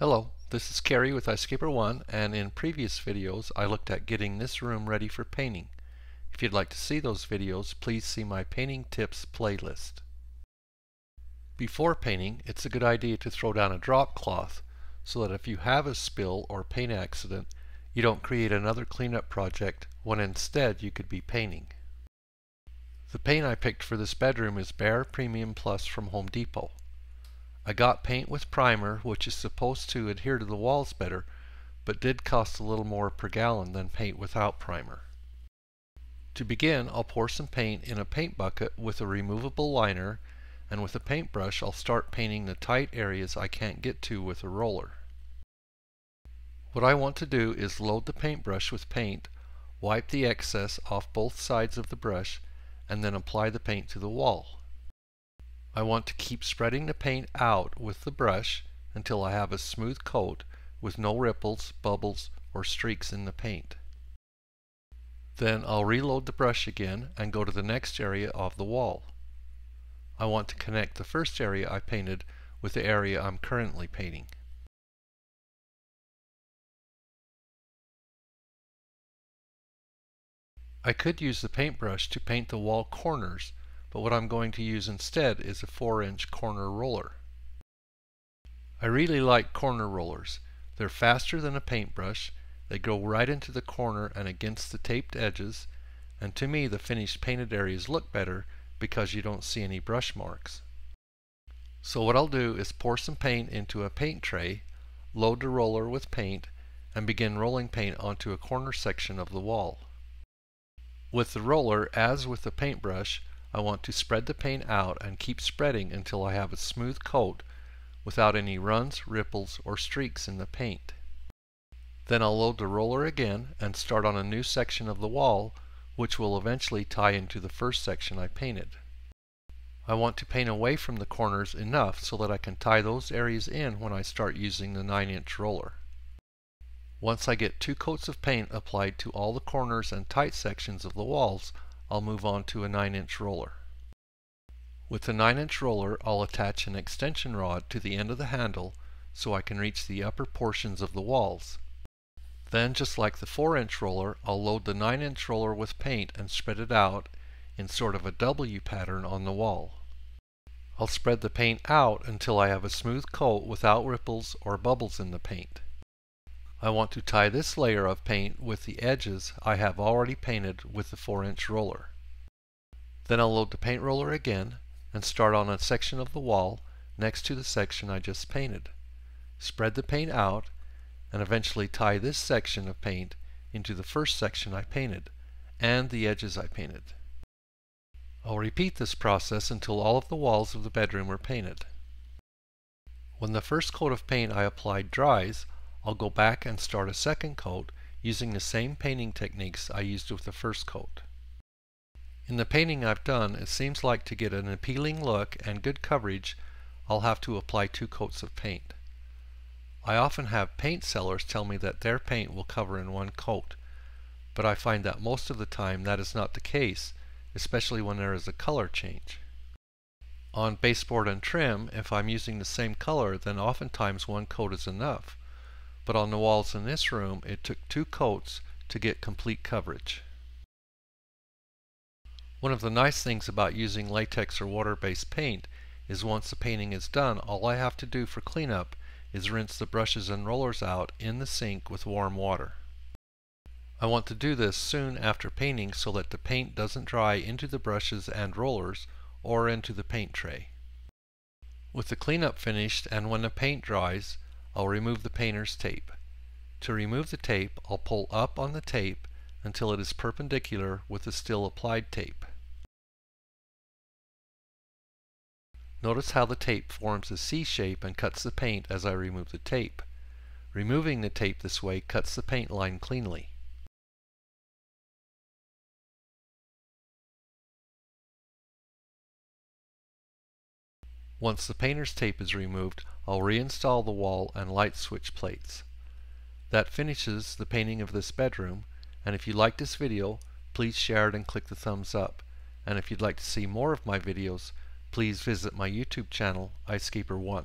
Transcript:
Hello, this is Kerry with iScaper1 and in previous videos I looked at getting this room ready for painting. If you'd like to see those videos, please see my painting tips playlist. Before painting, it's a good idea to throw down a drop cloth so that if you have a spill or paint accident, you don't create another cleanup project when instead you could be painting. The paint I picked for this bedroom is Behr Premium Plus from Home Depot. I got paint with primer which is supposed to adhere to the walls better but did cost a little more per gallon than paint without primer. To begin I'll pour some paint in a paint bucket with a removable liner and with a paintbrush I'll start painting the tight areas I can't get to with a roller. What I want to do is load the paintbrush with paint, wipe the excess off both sides of the brush, and then apply the paint to the wall. I want to keep spreading the paint out with the brush until I have a smooth coat with no ripples, bubbles, or streaks in the paint. Then I'll reload the brush again and go to the next area of the wall. I want to connect the first area I painted with the area I'm currently painting. I could use the paintbrush to paint the wall corners but what I'm going to use instead is a 4 inch corner roller. I really like corner rollers. They're faster than a paintbrush, they go right into the corner and against the taped edges, and to me the finished painted areas look better because you don't see any brush marks. So what I'll do is pour some paint into a paint tray, load the roller with paint, and begin rolling paint onto a corner section of the wall. With the roller, as with the paintbrush, I want to spread the paint out and keep spreading until I have a smooth coat without any runs, ripples, or streaks in the paint. Then I'll load the roller again and start on a new section of the wall which will eventually tie into the first section I painted. I want to paint away from the corners enough so that I can tie those areas in when I start using the 9 inch roller. Once I get two coats of paint applied to all the corners and tight sections of the walls, I'll move on to a 9 inch roller. With the 9 inch roller I'll attach an extension rod to the end of the handle so I can reach the upper portions of the walls. Then just like the 4 inch roller I'll load the 9 inch roller with paint and spread it out in sort of a W pattern on the wall. I'll spread the paint out until I have a smooth coat without ripples or bubbles in the paint. I want to tie this layer of paint with the edges I have already painted with the 4 inch roller. Then I'll load the paint roller again and start on a section of the wall next to the section I just painted. Spread the paint out and eventually tie this section of paint into the first section I painted and the edges I painted. I'll repeat this process until all of the walls of the bedroom are painted. When the first coat of paint I applied dries, I'll go back and start a second coat using the same painting techniques I used with the first coat. In the painting I've done, it seems like to get an appealing look and good coverage, I'll have to apply two coats of paint. I often have paint sellers tell me that their paint will cover in one coat, but I find that most of the time that is not the case, especially when there is a color change. On baseboard and trim, if I'm using the same color, then oftentimes one coat is enough but on the walls in this room it took two coats to get complete coverage. One of the nice things about using latex or water-based paint is once the painting is done all I have to do for cleanup is rinse the brushes and rollers out in the sink with warm water. I want to do this soon after painting so that the paint doesn't dry into the brushes and rollers or into the paint tray. With the cleanup finished and when the paint dries, I'll remove the painter's tape. To remove the tape, I'll pull up on the tape until it is perpendicular with the still applied tape. Notice how the tape forms a C shape and cuts the paint as I remove the tape. Removing the tape this way cuts the paint line cleanly. Once the painter's tape is removed, I'll reinstall the wall and light switch plates. That finishes the painting of this bedroom, and if you like this video, please share it and click the thumbs up. And if you'd like to see more of my videos, please visit my YouTube channel, iScaper1.